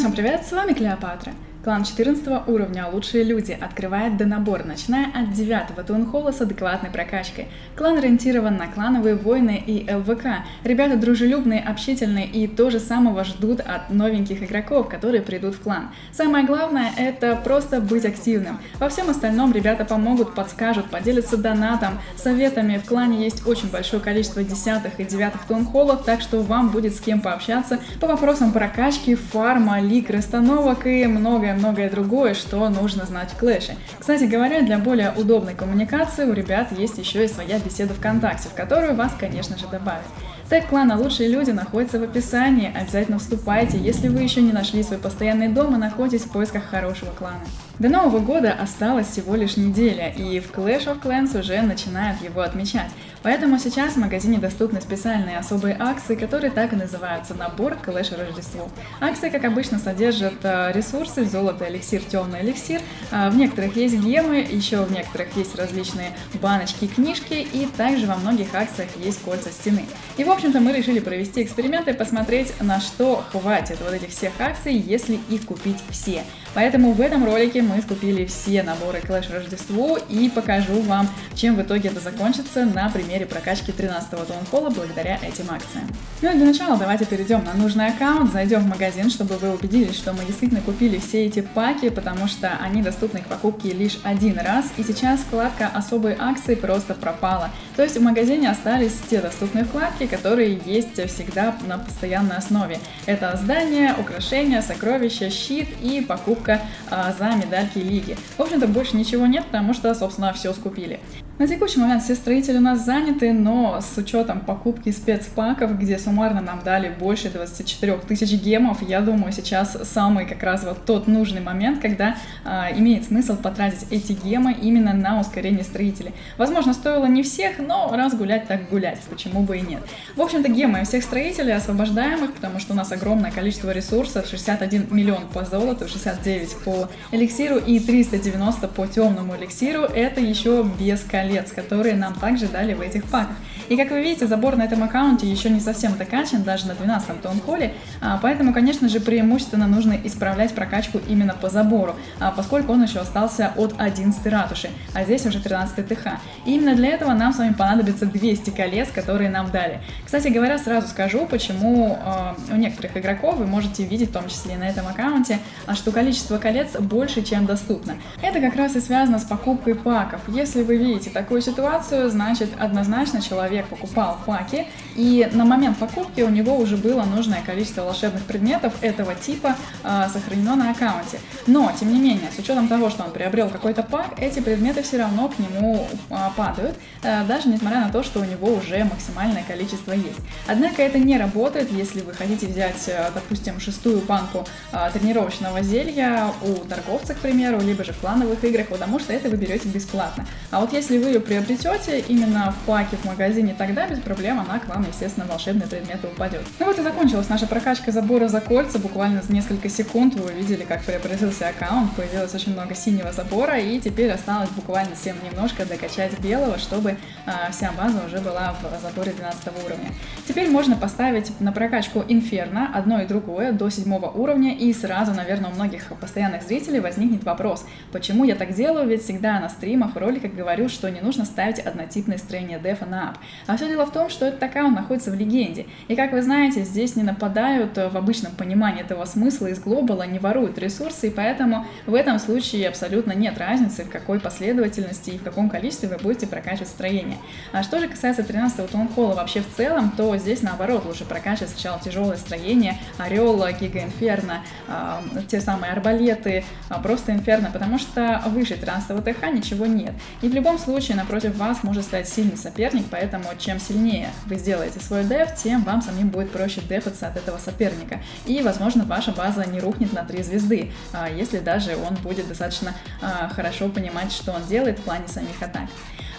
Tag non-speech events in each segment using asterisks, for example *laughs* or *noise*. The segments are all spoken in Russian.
всем привет, с вами Клеопатра. Клан 14 уровня «Лучшие люди» открывает донабор, начиная от 9 таунхолла с адекватной прокачкой. Клан ориентирован на клановые войны и ЛВК. Ребята дружелюбные, общительные и то же самого ждут от новеньких игроков, которые придут в клан. Самое главное — это просто быть активным. Во всем остальном ребята помогут, подскажут, поделятся донатом, советами. В клане есть очень большое количество десятых и девятых таунхоллов, так что вам будет с кем пообщаться по вопросам прокачки, фарма, лик, расстановок и многое многое-многое другое, что нужно знать в Клэше. Кстати говоря, для более удобной коммуникации у ребят есть еще и своя беседа ВКонтакте, в которую вас, конечно же, добавят. Тег клана «Лучшие люди» находится в описании, обязательно вступайте, если вы еще не нашли свой постоянный дом и находитесь в поисках хорошего клана. До Нового года осталась всего лишь неделя, и в Clash of Clans уже начинают его отмечать. Поэтому сейчас в магазине доступны специальные особые акции, которые так и называются «Набор Clash Рождеству». Акции, как обычно, содержат э, ресурсы золото, эликсир, темный эликсир. А в некоторых есть гемы, еще в некоторых есть различные баночки, книжки, и также во многих акциях есть кольца стены. И, в общем-то, мы решили провести эксперимент и посмотреть, на что хватит вот этих всех акций, если их купить все. Поэтому в этом ролике мы скупили все наборы Clash Рождеству и покажу вам, чем в итоге это закончится на примере прокачки 13-го Таунхолла благодаря этим акциям. Ну и для начала давайте перейдем на нужный аккаунт, зайдем в магазин, чтобы вы убедились, что мы действительно купили все эти паки, потому что они доступны к покупке лишь один раз, и сейчас вкладка «Особые акции» просто пропала. То есть в магазине остались те доступные вкладки, которые есть всегда на постоянной основе. Это здание, украшения, сокровища, щит и покупка а, за медальки лиги. В общем-то, больше ничего нет, потому что, собственно, все скупили. На текущий момент все строители у нас заняты, но с учетом покупки спецпаков, где суммарно нам дали больше 24 тысяч гемов, я думаю, сейчас самый как раз вот тот нужный момент, когда а, имеет смысл потратить эти гемы именно на ускорение строителей. Возможно, стоило не всех, но раз гулять, так гулять, почему бы и нет. В общем-то, гемы всех строителей освобождаем их, потому что у нас огромное количество ресурсов, 61 миллион по золоту, 69 по эликсиру и 390 по темному эликсиру, это еще без количества колец, которые нам также дали в этих паках. И как вы видите, забор на этом аккаунте еще не совсем докачан, даже на 12-м таунхолле, а, поэтому, конечно же, преимущественно нужно исправлять прокачку именно по забору, а, поскольку он еще остался от 11 ратуши, а здесь уже 13 ТХ. И именно для этого нам с вами понадобится 200 колец, которые нам дали. Кстати говоря, сразу скажу, почему а, у некоторых игроков вы можете видеть, в том числе и на этом аккаунте, что количество колец больше, чем доступно. Это как раз и связано с покупкой паков. Если вы видите такую ситуацию, значит однозначно человек покупал паки, и на момент покупки у него уже было нужное количество волшебных предметов этого типа э, сохранено на аккаунте. Но, тем не менее, с учетом того, что он приобрел какой-то пак, эти предметы все равно к нему э, падают, э, даже несмотря на то, что у него уже максимальное количество есть. Однако это не работает, если вы хотите взять, э, допустим, шестую банку э, тренировочного зелья у торговца, к примеру, либо же в клановых играх, потому что это вы берете бесплатно. А вот если вы ее приобретете именно в паке в магазине тогда без проблем она к вам, естественно, волшебные предметы упадет. Ну вот и закончилась наша прокачка забора за кольца. Буквально за несколько секунд вы увидели, как преобразился аккаунт, появилось очень много синего забора, и теперь осталось буквально всем немножко докачать белого, чтобы а, вся база уже была в заборе 12 уровня. Теперь можно поставить на прокачку Инферно одно и другое до 7 уровня, и сразу, наверное, у многих постоянных зрителей возникнет вопрос, почему я так делаю, ведь всегда на стримах, в роликах говорю, что не нужно ставить однотипное строение дефа на ап. А все дело в том, что этот аккаунт находится в легенде. И как вы знаете, здесь не нападают э, в обычном понимании этого смысла из глобала, не воруют ресурсы, и поэтому в этом случае абсолютно нет разницы, в какой последовательности и в каком количестве вы будете прокачивать строение. А что же касается 13-го таунхолла вообще в целом, то здесь наоборот лучше прокачивать сначала тяжелое строение, Орел, Гига Инферно, э, те самые арбалеты, э, просто Инферно, потому что выше 13-го ТХ ничего нет. И в любом случае напротив вас может стать сильный соперник, поэтому чем сильнее вы сделаете свой деф, тем вам самим будет проще дефаться от этого соперника. И, возможно, ваша база не рухнет на 3 звезды, а, если даже он будет достаточно а, хорошо понимать, что он делает в плане самих атак.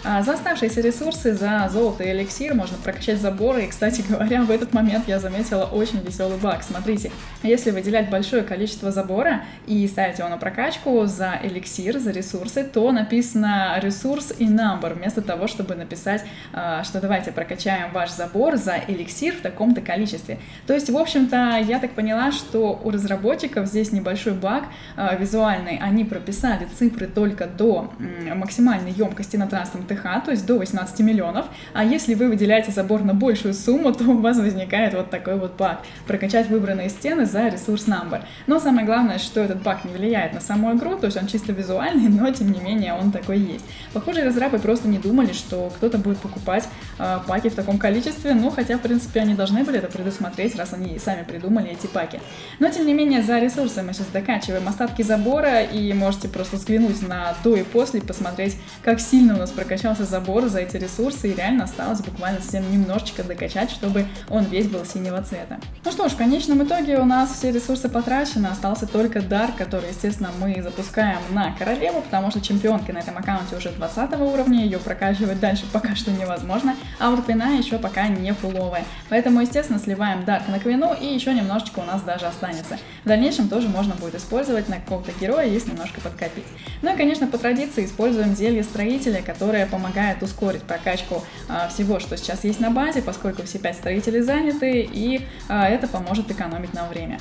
А за оставшиеся ресурсы, за золото и эликсир можно прокачать заборы. И, кстати говоря, в этот момент я заметила очень веселый баг. Смотрите, если выделять большое количество забора и ставить его на прокачку за эликсир, за ресурсы, то написано ресурс и number, вместо того, чтобы написать, а, что давайте прокачаем ваш забор за эликсир в таком-то количестве. То есть, в общем-то, я так поняла, что у разработчиков здесь небольшой баг а, визуальный. Они прописали цифры только до максимальной емкости на трастом ТХ, то есть до 18 миллионов. А если вы выделяете забор на большую сумму, *laughs* то у вас возникает вот такой вот баг. Прокачать выбранные стены за ресурс number. Но самое главное, что этот баг не влияет на саму игру, то есть он чисто визуальный, *laughs* но тем не менее он такой есть. Похоже, разрабы просто не думали, что кто-то будет покупать э, паки в таком количестве, ну хотя, в принципе, они должны были это предусмотреть, раз они сами придумали эти паки. Но тем не менее, за ресурсы мы сейчас докачиваем остатки забора и можете просто взглянуть на до и после, посмотреть, как сильно у нас прокачался забор за эти ресурсы, и реально осталось буквально совсем немножечко докачать, чтобы он весь был синего цвета. Ну что ж, в конечном итоге у нас все ресурсы потрачены, остался только дар, который, естественно, мы запускаем на королеву, потому что чемпионка на этом аккаунте уже 20 уровня, ее прокачивать дальше пока что невозможно, а вот Квина еще пока не фуловая. Поэтому, естественно, сливаем Дарк на Квину и еще немножечко у нас даже останется. В дальнейшем тоже можно будет использовать на какого-то героя, если немножко подкопить. Ну и, конечно, по традиции используем зелье строителя, которое помогает ускорить прокачку а, всего, что сейчас есть на базе, поскольку все пять строителей заняты, и а, это поможет экономить нам время.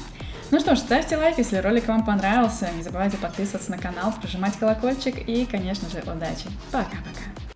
Ну что ж, ставьте лайк, если ролик вам понравился. Не забывайте подписываться на канал, прожимать колокольчик и, конечно же, удачи. Пока-пока.